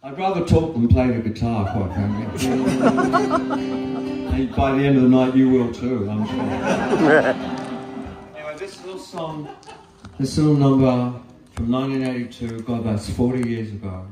I'd rather talk than play the guitar, quite frankly. by the end of the night, you will too, I'm sure. anyway, this little song, this little number from 1982, God, that's 40 years ago.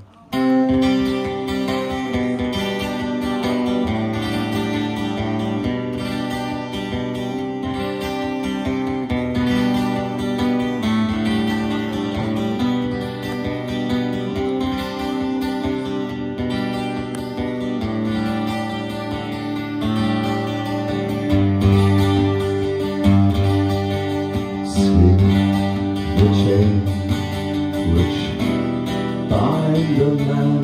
Find a man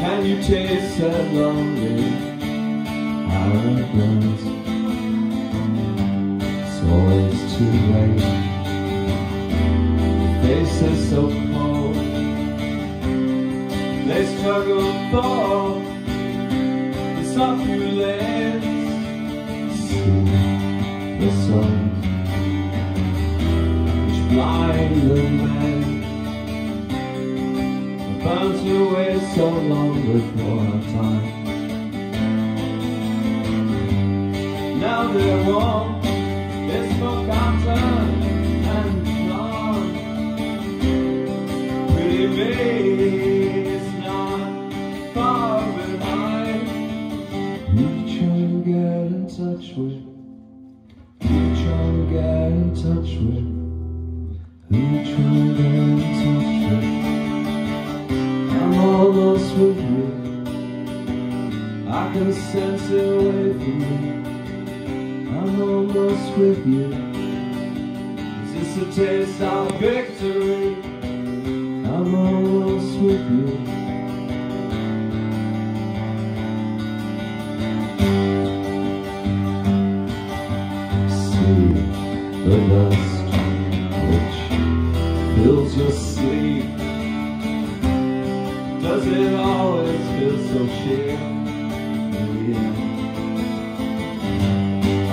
Can you taste that lonely hourglass It's always too late. Faces so cold. They struggle for The succulents See the sun. Which man burns away so long before our time. Now they're warm, it's forgotten and gone. Brittany is not far behind. You try and get in touch with, you try and get in touch with, and get in touch with almost with you. I can sense it away from me. I'm almost with you. Is this a taste of victory? I'm almost with you. See the dust does it always feel so sheer? Yeah.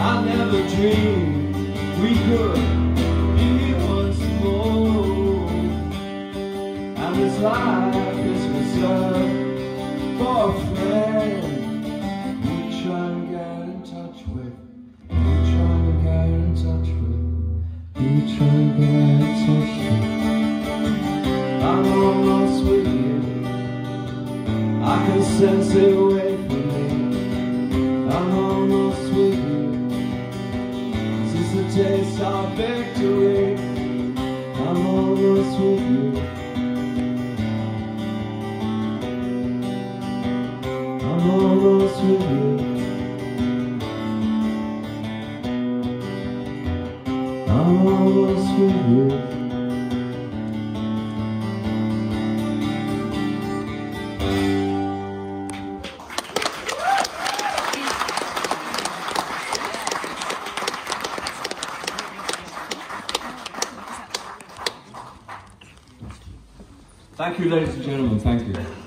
I never dreamed we could be once more And this life is reserved for a friend We try and get in touch with We try and get in touch with We try and get in touch with I'm almost I can sense it away from me. I'm almost with you. Since the taste of victory I'm almost with you. I'm almost with you. I'm almost with you Thank you, ladies and gentlemen. Thank you.